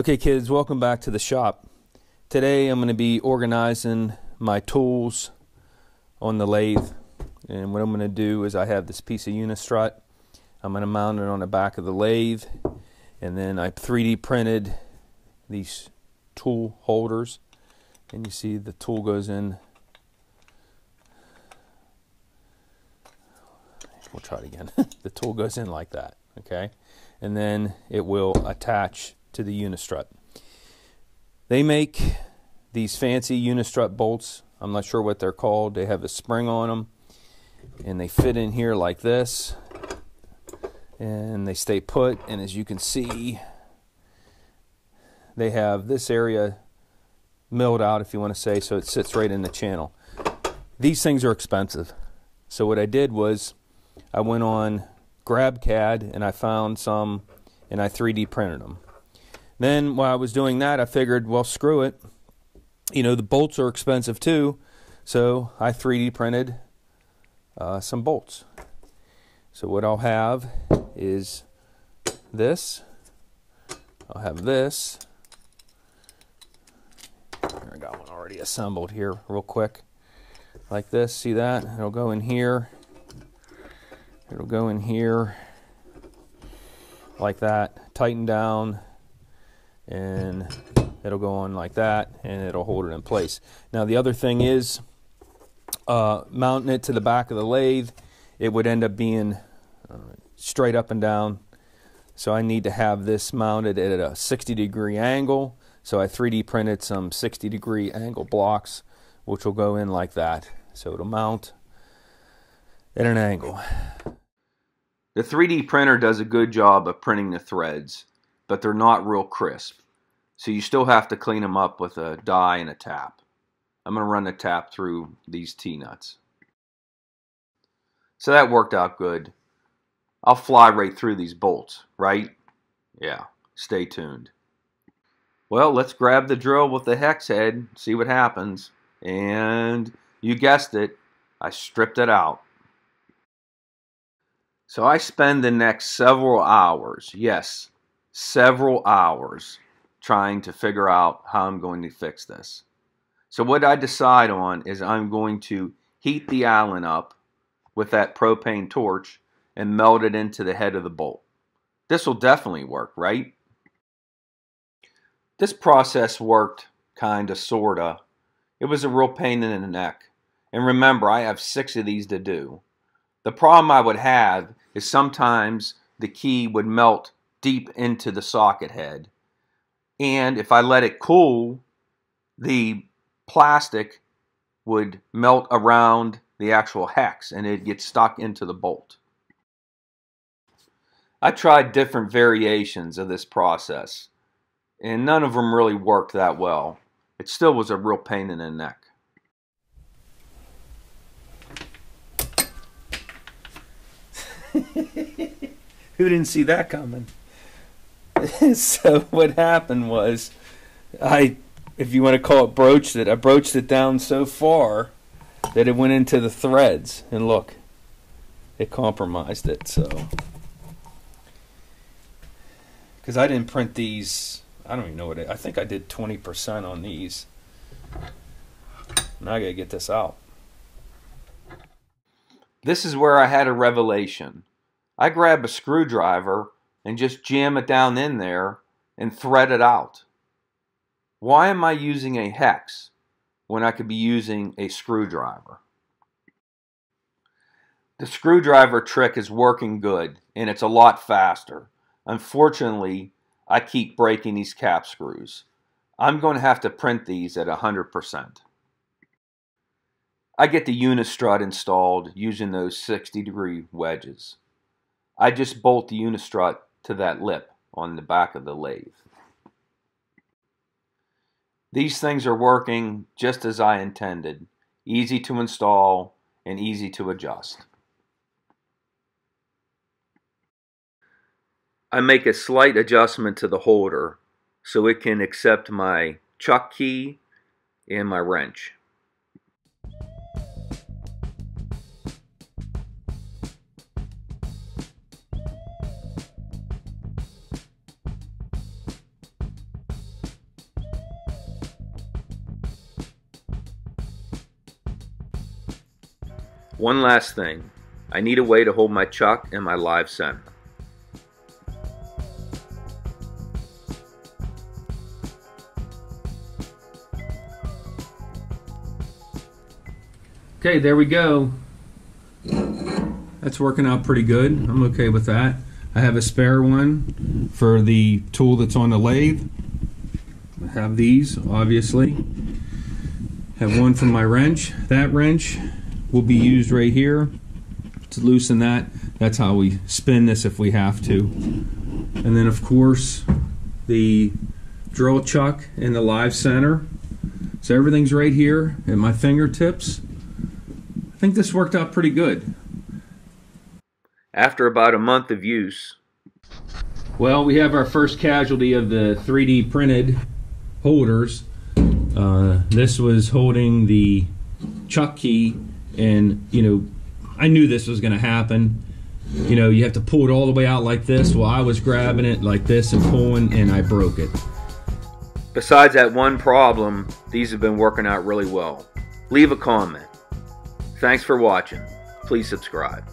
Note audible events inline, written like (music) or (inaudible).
Okay, kids, welcome back to the shop. Today I'm going to be organizing my tools on the lathe. And what I'm going to do is I have this piece of Unistrut. I'm going to mount it on the back of the lathe. And then I 3D printed these tool holders. And you see the tool goes in. We'll try it again. (laughs) the tool goes in like that, okay? And then it will attach to the Unistrut. They make these fancy Unistrut bolts. I'm not sure what they're called. They have a spring on them and they fit in here like this and they stay put and as you can see they have this area milled out if you want to say so it sits right in the channel these things are expensive so what I did was I went on GrabCAD and I found some and I 3D printed them then while I was doing that, I figured, well, screw it. You know, the bolts are expensive too. So I 3D printed uh, some bolts. So what I'll have is this. I'll have this. I got one already assembled here real quick. Like this, see that? It'll go in here. It'll go in here like that. Tighten down and it'll go on like that and it'll hold it in place. Now the other thing is uh, mounting it to the back of the lathe, it would end up being uh, straight up and down. So I need to have this mounted at a 60 degree angle. So I 3D printed some 60 degree angle blocks which will go in like that. So it'll mount at an angle. The 3D printer does a good job of printing the threads but they're not real crisp. So you still have to clean them up with a die and a tap. I'm going to run the tap through these T-nuts. So that worked out good. I'll fly right through these bolts, right? Yeah, stay tuned. Well, let's grab the drill with the hex head, see what happens. And you guessed it, I stripped it out. So I spend the next several hours, yes, several hours trying to figure out how I'm going to fix this. So what I decide on is I'm going to heat the Allen up with that propane torch and melt it into the head of the bolt. This will definitely work, right? This process worked kinda, sorta. It was a real pain in the neck. And remember, I have six of these to do. The problem I would have is sometimes the key would melt deep into the socket head. And if I let it cool, the plastic would melt around the actual hex and it gets stuck into the bolt. I tried different variations of this process and none of them really worked that well. It still was a real pain in the neck. (laughs) Who didn't see that coming? (laughs) so what happened was, I, if you want to call it broached it, I broached it down so far that it went into the threads. And look, it compromised it. So, because I didn't print these, I don't even know what it, I think I did 20% on these. Now I gotta get this out. This is where I had a revelation. I grabbed a screwdriver and just jam it down in there and thread it out. Why am I using a hex when I could be using a screwdriver? The screwdriver trick is working good and it's a lot faster. Unfortunately, I keep breaking these cap screws. I'm going to have to print these at 100%. I get the Unistrut installed using those 60 degree wedges. I just bolt the Unistrut to that lip on the back of the lathe. These things are working just as I intended, easy to install and easy to adjust. I make a slight adjustment to the holder so it can accept my chuck key and my wrench. One last thing. I need a way to hold my chuck and my live center. Okay, there we go. That's working out pretty good. I'm okay with that. I have a spare one for the tool that's on the lathe. I have these, obviously. Have one for my wrench. That wrench will be used right here to loosen that. That's how we spin this if we have to. And then, of course, the drill chuck in the live center. So everything's right here at my fingertips. I think this worked out pretty good. After about a month of use. Well, we have our first casualty of the 3D printed holders. Uh, this was holding the chuck key, and you know, I knew this was going to happen. You know, you have to pull it all the way out like this. Well, I was grabbing it like this and pulling, and I broke it. Besides that one problem, these have been working out really well. Leave a comment. Thanks for watching. Please subscribe.